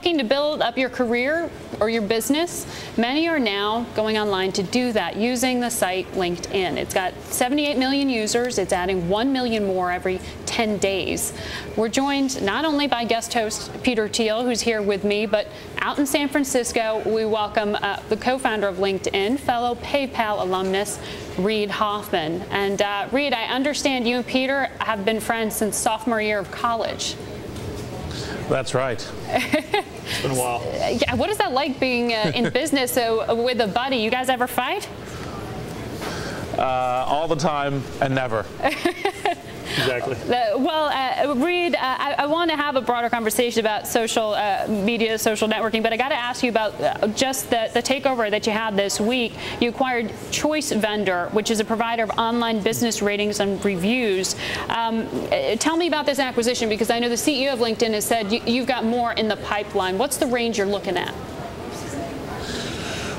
looking to build up your career or your business, many are now going online to do that using the site LinkedIn. It's got 78 million users. It's adding 1 million more every 10 days. We're joined not only by guest host Peter Thiel, who's here with me, but out in San Francisco, we welcome uh, the co-founder of LinkedIn, fellow PayPal alumnus, Reid Hoffman. And uh, Reid, I understand you and Peter have been friends since sophomore year of college. That's right. it's been a while. Yeah, what is that like being uh, in business uh, with a buddy? You guys ever fight? Uh, all the time and never. Exactly. Uh, well, uh, Reid, uh, I, I, want to have a broader conversation about social uh, media, social networking, but I got to ask you about uh, just the, the, takeover that you had this week. You acquired ChoiceVendor, which is a provider of online business ratings and reviews. Um, uh, tell me about this acquisition because I know the CEO of LinkedIn has said you, you've got more in the pipeline. What's the range you're looking at?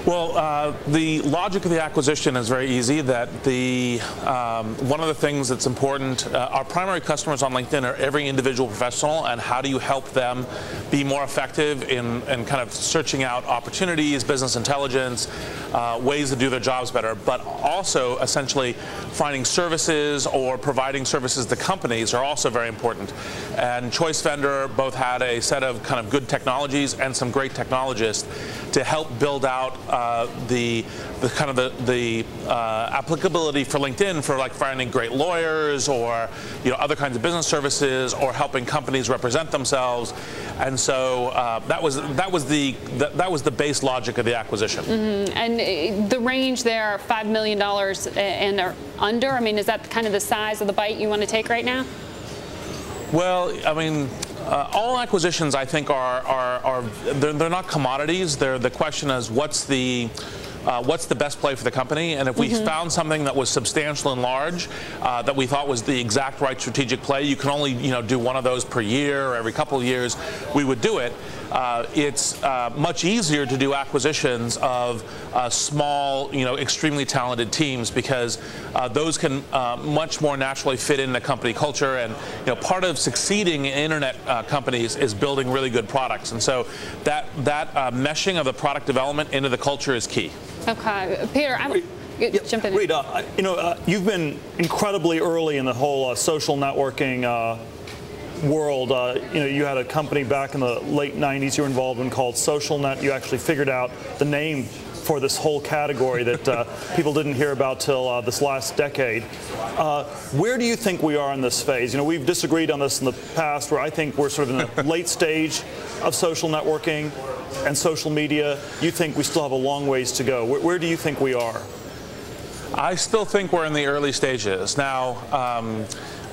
Well, uh, the logic of the acquisition is very easy. That the um, one of the things that's important, uh, our primary customers on LinkedIn are every individual professional, and how do you help them be more effective in, in kind of searching out opportunities, business intelligence, uh, ways to do their jobs better, but also essentially finding services or providing services to companies are also very important. And ChoiceVendor both had a set of kind of good technologies and some great technologists to help build out uh, the, the kind of the, the uh, applicability for LinkedIn for like finding great lawyers or you know other kinds of business services or helping companies represent themselves. And so uh, that was that was the that, that, was the base logic of the acquisition. Mm-hmm. And uh, the range there, five million dollars and under. I mean, is that kind of the size of the bite you want to take right now? Well, I mean, uh, all acquisitions, I think, are are, are they're, they're, not commodities. They're, the question is, what's the uh, what's the best play for the company. And if we mm-hmm. found something that was substantial and large uh, that we thought was the exact right strategic play, you can only you know do one of those per year or every couple of years, we would do it. Uh, it's uh, much easier to do acquisitions of uh, small, you know, extremely talented teams because uh, those can much more naturally fit in into company culture. And you know, part of succeeding in internet companies is building really good products. And so that that meshing of the product development into the culture is key. Okay, Peter, I'm. Yep. Jump in. Reid, uh, you know, uh, you've been incredibly early in the whole uh, social networking uh, world. Uh, you know, you had a company back in the late 90s you were involved in called SocialNet. You actually figured out the name for this whole category that uh, people didn't hear about till uh, this last decade. Uh, where do you think we are in this phase? You know, we've disagreed on this in the past, where I think we're sort of in the late stage of social networking and social media. You think we still have a long ways to go. Where, where do you think we are? I still think we're in the early stages. Now, um,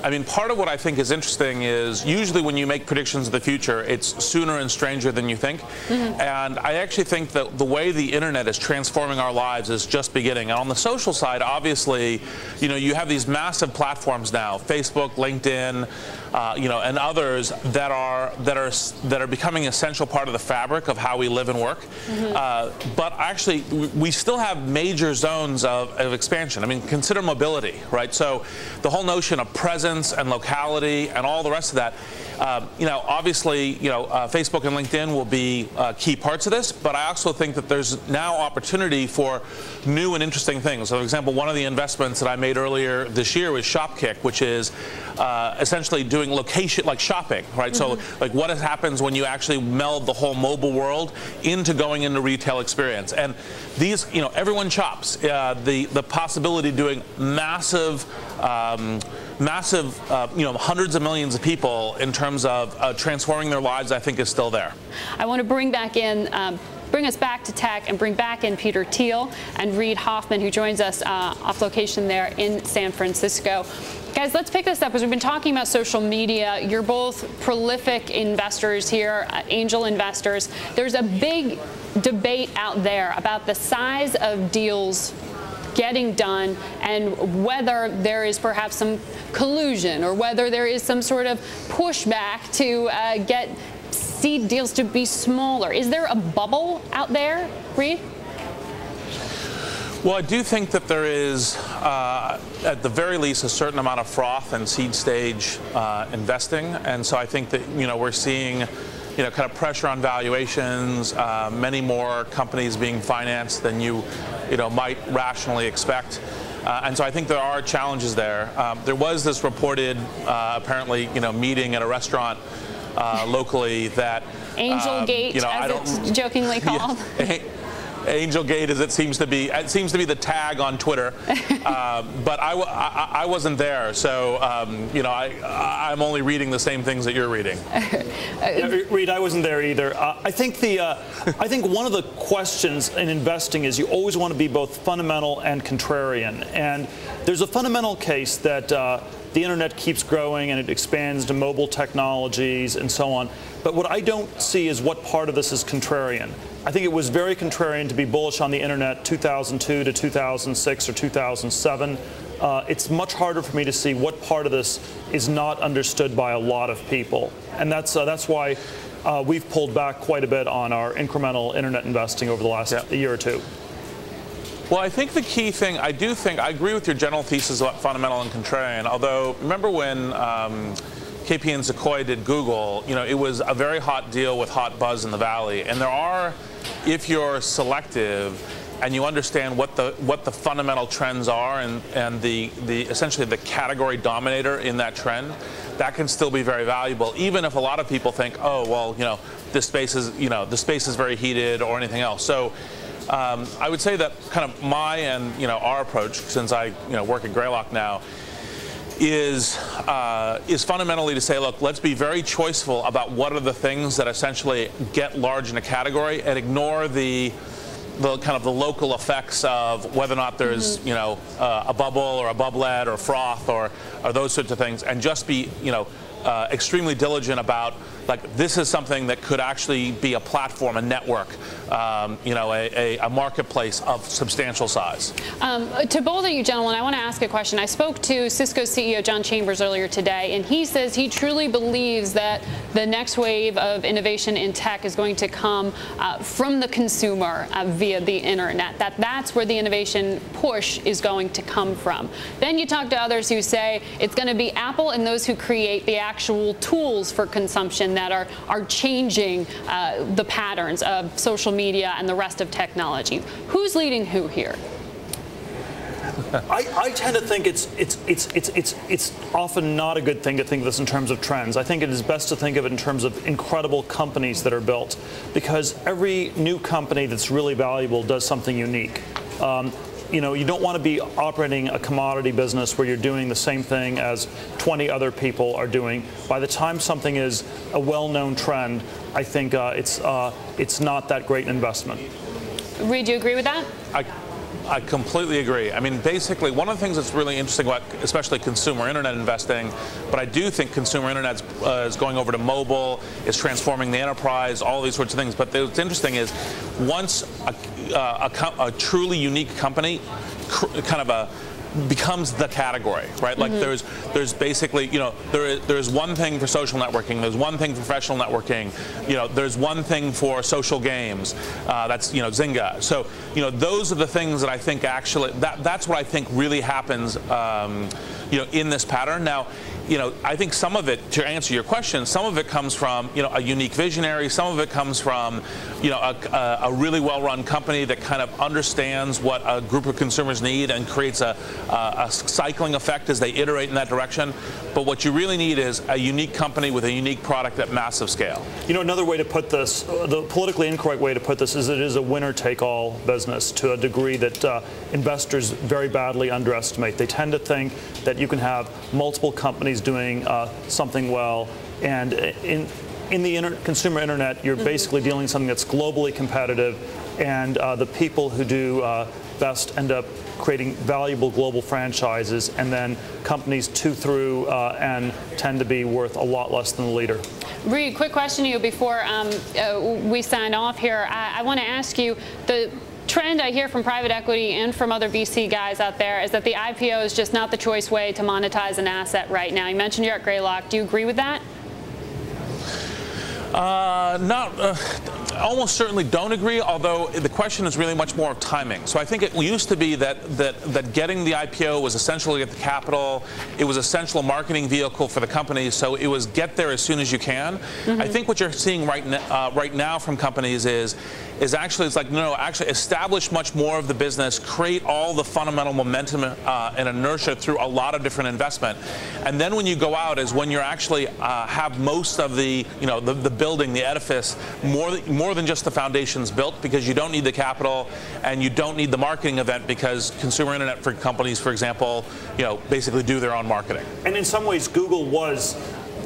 I mean, part of what I think is interesting is usually when you make predictions of the future, it's sooner and stranger than you think. Mm-hmm. And I actually think that the way the internet is transforming our lives is just beginning. And on the social side, obviously, you know, you have these massive platforms now, Facebook, LinkedIn, uh, you know, and others that are that are that are becoming an essential part of the fabric of how we live and work. Mm-hmm. Uh, but actually, we still have major zones of, of expansion. I mean, consider mobility, right? So the whole notion of presence and locality and all the rest of that uh, you know, obviously, you know, uh, Facebook and LinkedIn will be uh, key parts of this, but I also think that there's now opportunity for new and interesting things. So, for example, one of the investments that I made earlier this year was Shopkick, which is uh, essentially doing location like shopping, right? Mm-hmm. So, like, what happens when you actually meld the whole mobile world into going into retail experience? And these, you know, everyone chops. Uh, the the possibility of doing massive. Um, massive, uh, you know, hundreds of millions of people in terms of uh, transforming their lives, I think is still there. I want to bring back in. Um, bring us back to tech and bring back in Peter Thiel and Reid Hoffman, who joins us uh, off location there in San Francisco. Guys, let's pick this up as we've been talking about social media. You're both prolific investors here, uh, angel investors. There's a big debate out there about the size of deals getting done and whether there is perhaps some collusion or whether there is some sort of pushback to uh, get seed deals to be smaller. Is there a bubble out there, Reid? Well, I do think that there is, uh, at the very least, a certain amount of froth and seed stage uh, investing, and so I think that you know we're seeing you know, kind of pressure on valuations, uh, many more companies being financed than you, you know, might rationally expect. Uh, and so I think there are challenges there. Um, there was this reported, uh, apparently, you know, meeting at a restaurant uh, locally that Angel um, Gate, you know, as it's jokingly called. Yeah, Angel Gate, as it seems to be, it seems to be the tag on Twitter. uh, but I, I, I, wasn't there, so um, you know, I, I'm only reading the same things that you're reading. yeah, Reid, I wasn't there either. Uh, I think the, uh, I think one of the questions in investing is you always want to be both fundamental and contrarian, and there's a fundamental case that. Uh, the internet keeps growing and it expands to mobile technologies and so on. But what I don't see is what part of this is contrarian. I think it was very contrarian to be bullish on the internet 2002 to 2006 or 2007. Uh, it's much harder for me to see what part of this is not understood by a lot of people. And that's, uh, that's why uh, we've pulled back quite a bit on our incremental internet investing over the last yep. year or two. Well, I think the key thing, I do think, I agree with your general thesis about fundamental and contrarian, although remember when um, KP and Sequoia did Google, you know, it was a very hot deal with hot buzz in the valley. And there are, if you're selective, and you understand what the what the fundamental trends are and and the the essentially the category dominator in that trend that can still be very valuable even if a lot of people think oh well you know this space is you know the space is very heated or anything else so um, I would say that kind of my and you know our approach, since I you know work at Greylock now, is uh, is fundamentally to say, look, let's be very choiceful about what are the things that essentially get large in a category, and ignore the the kind of the local effects of whether or not there's mm -hmm. you know uh, a bubble or a bubblehead or froth or or those sorts of things, and just be you know uh, extremely diligent about like this is something that could actually be a platform, a network, um, you know, a, a, a, marketplace of substantial size. Um, to both of you gentlemen, I want to ask a question. I spoke to Cisco CEO John Chambers earlier today, and he says he truly believes that the next wave of innovation in tech is going to come uh, from the consumer uh, via the internet. That that's where the innovation push is going to come from. Then you talk to others who say it's going to be Apple and those who create the actual tools for consumption that are, are changing uh, the patterns of social media and the rest of technology. Who's leading who here? I, I, tend to think it's, it's, it's, it's, it's, it's often not a good thing to think of this in terms of trends. I think it is best to think of it in terms of incredible companies that are built because every new company that's really valuable does something unique. Um, you know, you don't want to be operating a commodity business where you're doing the same thing as 20 other people are doing. By the time something is a well-known trend, I think uh, it's uh, it's not that great an investment. Reid, do you agree with that? I I completely agree. I mean, basically, one of the things that's really interesting about, especially consumer internet investing, but I do think consumer internet uh, is going over to mobile, is transforming the enterprise, all these sorts of things. But what's interesting is, once a, uh, a, a truly unique company, kind of a becomes the category, right? Like mm -hmm. there's there's basically you know there is there's one thing for social networking, there's one thing for professional networking, you know there's one thing for social games, uh, that's you know Zynga. So you know those are the things that I think actually that that's what I think really happens, um, you know, in this pattern. Now you know, I think some of it, to answer your question, some of it comes from, you know, a unique visionary. Some of it comes from, you know, a, a really well-run company that kind of understands what a group of consumers need and creates a, a, a cycling effect as they iterate in that direction. But what you really need is a unique company with a unique product at massive scale. You know, another way to put this, the politically incorrect way to put this is it is a winner-take-all business to a degree that uh, investors very badly underestimate. They tend to think that you can have multiple companies doing uh, something well. And in, in the inter consumer internet, you're mm -hmm. basically dealing with something that's globally competitive, and uh, the people who do uh, best end up creating valuable global franchises, and then companies two through uh, and tend to be worth a lot less than the leader. Reid, quick question to you before um, uh, we sign off here. I, I want to ask you the trend I hear from private equity and from other VC guys out there is that the IPO is just not the choice way to monetize an asset right now. You mentioned you're at Greylock. Do you agree with that? Uh, not, uh, almost certainly don't agree. Although the question is really much more of timing. So I think it used to be that that that getting the IPO was essentially at the capital. It was essential marketing vehicle for the company. So it was get there as soon as you can. Mm-hmm. I think what you're seeing right uh, right now from companies is is actually it's like no, no, actually establish much more of the business, create all the fundamental momentum uh, and inertia through a lot of different investment, and then when you go out is when you're actually uh, have most of the you know the, the building, the edifice, more more than just the foundations built because you don't need the capital and you don't need the marketing event because consumer internet for companies, for example, you know basically do their own marketing. And in some ways, Google was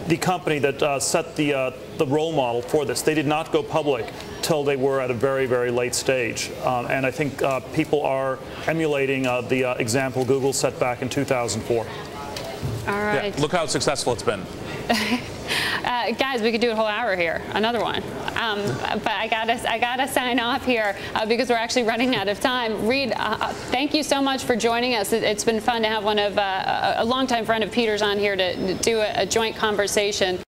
the company that uh, set the uh, the role model for this. They did not go public till they were at a very very late stage, um, and I think uh, people are emulating uh, the uh, example Google set back in 2004. All right. Yeah, look how successful it's been. Uh, guys, we could do a whole hour here, another one. Um, but I gotta, I gotta sign off here uh, because we're actually running out of time. Reid, uh, uh thank you so much for joining us. It, has been fun to have one of uh, a longtime friend of Peter's on here to, to do a, a joint conversation.